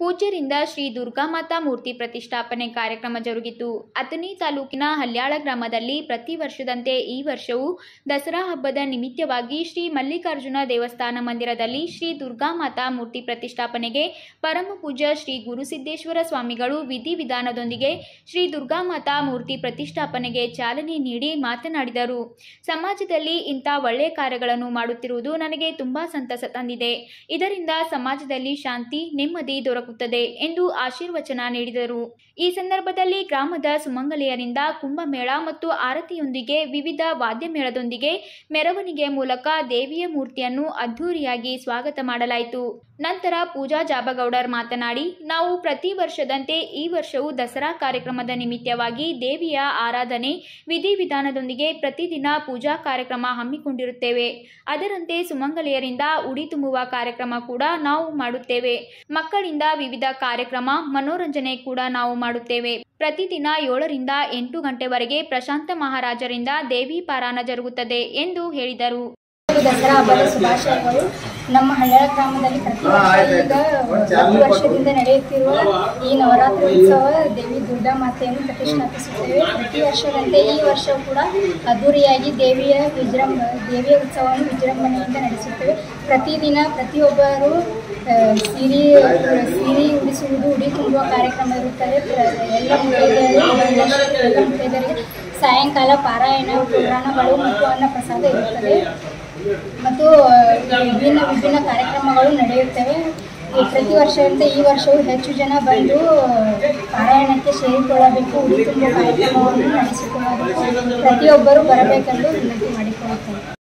ಪೂಜ್ಯರಿಂದ ಶ್ರೀ ದುರ್ಗಾಮಾತಾ ಮೂರ್ತಿ ಪ್ರತಿಷ್ಠಾಪನೆ ಕಾರ್ಯಕ್ರಮ ಜರುಗಿತು. ಅಥಣಿ ತಾಲೂಕಿನ ಹಲ್ಯಾಳ ಗ್ರಾಮದಲ್ಲಿ ಪ್ರತಿ ವರ್ಷದಂತೆ ಈ ವರ್ಷವೂ ದಸರಾ ಹಬ್ಬದ ನಿಮಿತ್ತವಾಗಿ ಶ್ರೀ ಮಲ್ಲಿಕಾರ್ಜುನ ದೇವಸ್ಥಾನ ಮಂದಿರದಲ್ಲಿ ಶ್ರೀ ದುರ್ಗಾಮಾತಾ ಮೂರ್ತಿ ಪ್ರತಿಷ್ಠಾಪನೆಗೆ ಪರಮ ಪೂಜ್ಯ ಶ್ರೀ ಗುರುಸಿದ್ದೇಶ್ವರ ಸ್ವಾಮಿಗಳು ವಿಧಿವಿಧಾನದೊಂದಿಗೆ ಶ್ರೀ ದುರ್ಗಾಮಾತಾ ಮೂರ್ತಿ ಪ್ರತಿಷ್ಠಾಪನೆಗೆ ಚಾಲನೆ ನೀಡಿ ಮಾತನಾಡಿದರು. ಸಮಾಜದಲ್ಲಿ ಇಂಥ ಒಳ್ಳೆಯ ಕಾರ್ಯಗಳನ್ನು ಮಾಡುತ್ತಿರುವುದು ನನಗೆ ತುಂಬಾ ಸಂತಸ ತಂದಿದೆ. ಇದರಿಂದ ಸಮಾಜದಲ್ಲಿ ಶಾಂತಿ, ನೆಮ್ಮದಿ ದೊರಕುತ್ತದೆ ಎಂದು ಆಶೀರ್ವಚನ ನೀಡಿದರು. ಈ ಸಂದರ್ಭದಲ್ಲಿ ಗ್ರಾಮದ ಸುಮಂಗಲೆಯರಿಂದ ಕುಂಭಮೇಳ ಮತ್ತು ಆರತಿಯೊಂದಿಗೆ ವಿವಿಧ ವಾದ್ಯಮೇಳದೊಂದಿಗೆ ಮೆರವಣಿಗೆ ಮೂಲಕ ದೇವಿಯ ಮೂರ್ತಿಯನ್ನು ಅದ್ಧೂರಿಯಾಗಿ ಸ್ವಾಗತ ಮಾಡಲಾಯಿತು. ನಂತರ ಪೂಜಾ ಜಾಬಗೌಡರ್ ಮಾತನಾಡಿ, ನಾವು ಪ್ರತಿ ವರ್ಷದಂತೆ ಈ ವರ್ಷವೂ ದಸರಾ ಕಾರ್ಯಕ್ರಮದ ನಿಮಿತ್ತವಾಗಿ ದೇವಿಯ ಆರಾಧನೆ ವಿಧಿವಿಧಾನದೊಂದಿಗೆ ಪ್ರತಿದಿನ ಪೂಜಾ ಕಾರ್ಯಕ್ರಮ ಹಮ್ಮಿಕೊಂಡಿರುತ್ತೇವೆ. ಅದರಂತೆ ಸುಮಂಗಲೆಯರಿಂದ ಉಡಿ ತುಂಬುವ ಕಾರ್ಯಕ್ರಮ ಕೂಡ ನಾವು ಮಾಡುತ್ತೇವೆ. ಮಕ್ಕಳಿಂದ ವಿವಿಧ ಕಾರ್ಯಕ್ರಮ, ಮನೋರಂಜನೆ ಕೂಡ ನಾವು ಮಾಡುತ್ತೇವೆ. ಪ್ರತಿದಿನ ಏಳರಿಂದ ಎಂಟು ಗಂಟೆವರೆಗೆ ಪ್ರಶಾಂತ ಮಹಾರಾಜರಿಂದ ದೇವಿ ಪಾರಾಯಣ ಜರುಗುತ್ತದೆ ಎಂದು ಹೇಳಿದರು. ದಸರಾ ಹಬ್ಬದ ಶುಭಾಶಯಗಳು. ನಮ್ಮ ಹಳ್ಳ ಗ್ರಾಮದಲ್ಲಿ ಪ್ರತಿ ವರ್ಷ ಈಗ ಹತ್ತು ವರ್ಷದಿಂದ ನಡೆಯುತ್ತಿರುವ ಈ ನವರಾತ್ರಿ ಉತ್ಸವ ದೇವಿ ದುರ್ಗಾ ಮಾತೆಯನ್ನು ಪ್ರತಿಷ್ಠಾಪಿಸುತ್ತೇವೆ. ಪ್ರತಿ ವರ್ಷದಂತೆ ಈ ವರ್ಷ ಕೂಡ ಅದ್ದೂರಿಯಾಗಿ ದೇವಿಯ ವಿಜೃಂಭ ದೇವಿಯ ಉತ್ಸವವನ್ನು ವಿಜೃಂಭಣೆಯಿಂದ ನಡೆಸುತ್ತೇವೆ. ಪ್ರತಿದಿನ ಪ್ರತಿಯೊಬ್ಬರು ಸಿರಿ ಸೀರೆ ಉಡಿಸುವುದು ಉಡಿ ತುಂಬುವ ಕಾರ್ಯಕ್ರಮ ಇರುತ್ತದೆ. ಎಲ್ಲ ಮುತ್ತೈದೆಯರು ಸಾಯಂಕಾಲ ಪಾರಾಯಣ ಪುರಾಣಗಳು ಮತ್ತು ಅನ್ನ ಪ್ರಸಾದ ಇರುತ್ತದೆ. ಮತ್ತು ವಿಭಿನ್ನ ವಿಭಿನ್ನ ಕಾರ್ಯಕ್ರಮಗಳು ನಡೆಯುತ್ತವೆ. ಪ್ರತಿ ವರ್ಷದಂತೆ ಈ ವರ್ಷವೂ ಹೆಚ್ಚು ಜನ ಬಂದು ಪಾರಾಯಣಕ್ಕೆ ಸೇರಿಕೊಳ್ಳಬೇಕು. ಕಾರ್ಯಕ್ರಮವನ್ನು ನಡೆಸಿಕೊಳ್ಳಬೇಕು. ಪ್ರತಿಯೊಬ್ಬರು ಬರಬೇಕೆಂದು ವಿನಂತಿ ಮಾಡಿಕೊಳ್ಳುತ್ತೇವೆ